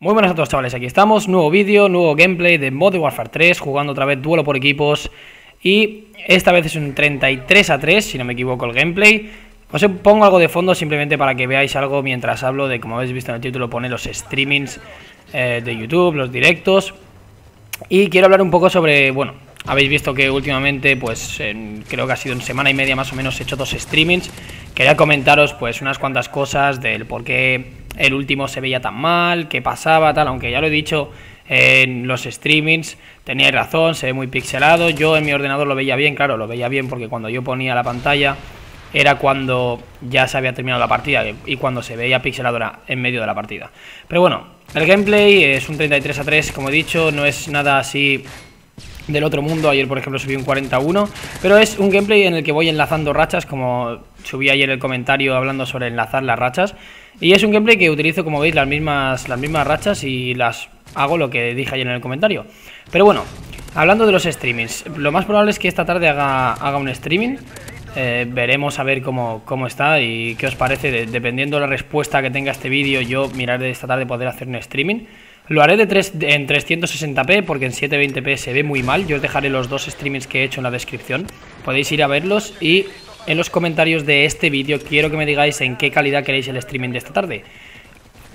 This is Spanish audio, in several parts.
Muy buenas a todos chavales, aquí estamos, nuevo vídeo, nuevo gameplay de Modern Warfare 3, jugando otra vez duelo por equipos y esta vez es un 33 a 3, si no me equivoco el gameplay. Os pongo algo de fondo simplemente para que veáis algo mientras hablo de, como habéis visto en el título, pone los streamings eh, de YouTube, los directos. Y quiero hablar un poco sobre, bueno, habéis visto que últimamente, pues creo que ha sido en semana y media más o menos he hecho dos streamings. Quería comentaros pues unas cuantas cosas del por qué el último se veía tan mal, qué pasaba, tal, aunque ya lo he dicho en los streamings, teníais razón, se ve muy pixelado, yo en mi ordenador lo veía bien, claro, lo veía bien porque cuando yo ponía la pantalla era cuando ya se había terminado la partida y cuando se veía pixelado era en medio de la partida. Pero bueno, el gameplay es un 33 a 3, como he dicho, no es nada así del otro mundo. Ayer, por ejemplo, subí un 41. Pero es un gameplay en el que voy enlazando rachas, como subí ayer el comentario hablando sobre enlazar las rachas. Y es un gameplay que utilizo, como veis, las mismas, las mismas rachas y las hago lo que dije ayer en el comentario. Pero bueno, hablando de los streamings, lo más probable es que esta tarde haga, haga un streaming. Eh, veremos a ver cómo, cómo, está y qué os parece. dependiendo de la respuesta que tenga este vídeo, yo miraré esta tarde poder hacer un streaming. Lo haré de en 360p porque en 720p se ve muy mal. Yo os dejaré los dos streamings que he hecho en la descripción. Podéis ir a verlos y en los comentarios de este vídeo quiero que me digáis en qué calidad queréis el streaming de esta tarde.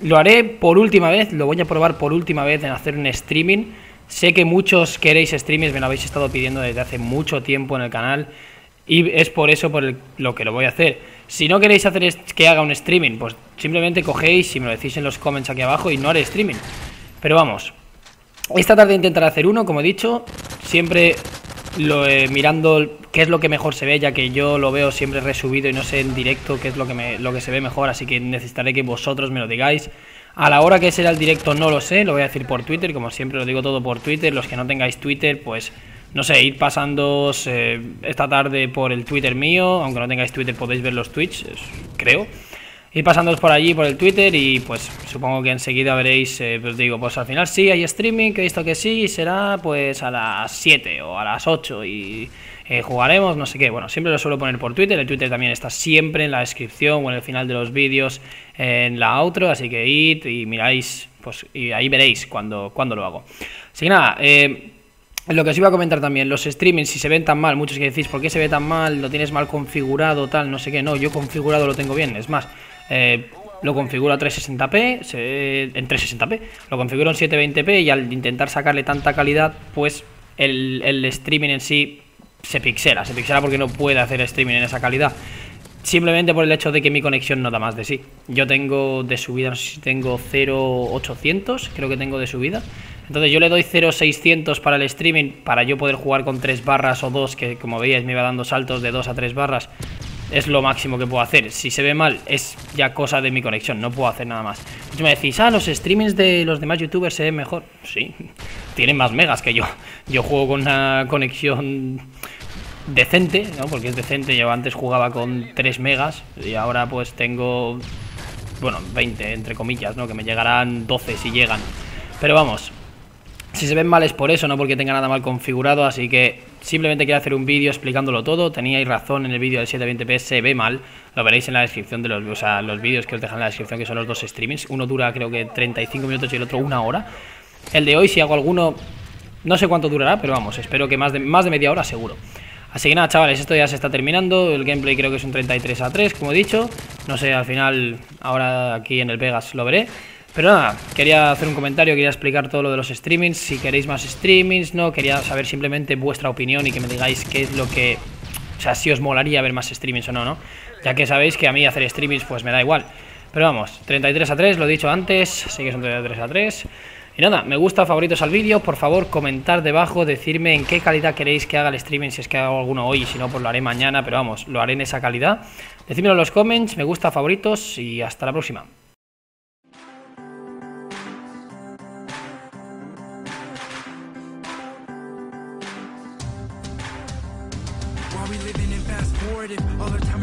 Lo haré por última vez, lo voy a probar por última vez en hacer un streaming. Sé que muchos queréis streamings, me lo habéis estado pidiendo desde hace mucho tiempo en el canal. Y es por eso por lo que lo voy a hacer. Si no queréis hacer que haga un streaming, pues simplemente cogéis y me lo decís en los comments aquí abajo y no haré streaming. Pero vamos, esta tarde intentaré hacer uno, como he dicho, siempre lo, eh, mirando qué es lo que mejor se ve, ya que yo lo veo siempre resubido y no sé en directo qué es lo que, lo que se ve mejor, así que necesitaré que vosotros me lo digáis. A la hora que será el directo no lo sé, lo voy a decir por Twitter, como siempre lo digo todo por Twitter. Los que no tengáis Twitter, pues no sé, ir pasando eh, esta tarde por el Twitter mío, aunque no tengáis Twitter podéis ver los tweets, creo ir pasándoos por allí, por el Twitter y pues supongo que enseguida veréis, eh, pues digo, pues al final sí hay streaming, que he visto que sí, y será pues a las 7 o a las 8 y eh, jugaremos, no sé qué. Bueno, siempre lo suelo poner por Twitter, el Twitter también está siempre en la descripción o en el final de los vídeos en la outro, así que id y miráis, pues y ahí veréis cuando, cuando lo hago. Así que nada, eh, lo que os iba a comentar también, los streamings, si se ven tan mal, muchos que decís, ¿por qué se ve tan mal? ¿Lo tienes mal configurado, tal? No sé qué, no, yo configurado lo tengo bien, es más, eh, lo configuro a 360p, en 360p, lo configuro en 720p y al intentar sacarle tanta calidad, pues el, el streaming en sí se pixela, se pixela porque no puede hacer streaming en esa calidad. Simplemente por el hecho de que mi conexión no da más de sí. Yo tengo de subida, no sé si tengo 0.800, creo que tengo de subida. Entonces yo le doy 0.600 para el streaming, para yo poder jugar con 3 barras o 2, que como veíais me iba dando saltos de 2 a 3 barras es lo máximo que puedo hacer. Si se ve mal, es ya cosa de mi conexión, no puedo hacer nada más. Y me decís, ah, los streamings de los demás youtubers se ven mejor. Sí, tienen más megas que yo. Yo juego con una conexión decente, ¿no? Porque es decente, yo antes jugaba con 3 megas y ahora pues tengo, bueno, 20 entre comillas, ¿no? Que me llegarán 12 si llegan. Pero vamos, si se ven mal es por eso, no porque tenga nada mal configurado, así que simplemente quiero hacer un vídeo explicándolo todo. Teníais razón en el vídeo del 720p, se ve mal, lo veréis en la descripción de los, o sea, los vídeos que os dejan en la descripción, que son los dos streamings. Uno dura creo que 35 minutos y el otro una hora. El de hoy, si hago alguno, no sé cuánto durará, pero vamos, espero que más de, más de media hora seguro. Así que nada, chavales, esto ya se está terminando. El gameplay creo que es un 33 a 3, como he dicho. No sé, al final, ahora aquí en el Vegas lo veré. Pero nada, quería hacer un comentario, quería explicar todo lo de los streamings, si queréis más streamings, no, quería saber simplemente vuestra opinión y que me digáis qué es lo que, o sea, si os molaría ver más streamings o no, ¿no? Ya que sabéis que a mí hacer streamings pues me da igual. Pero vamos, 33 a 3, lo he dicho antes, que son 33 a 3. Y nada, me gusta, favoritos al vídeo, por favor comentar debajo, decirme en qué calidad queréis que haga el streaming, si es que hago alguno hoy, si no pues lo haré mañana, pero vamos, lo haré en esa calidad. Decídmelo en los comments, me gusta, favoritos y hasta la próxima. While we living in fast forward, all the time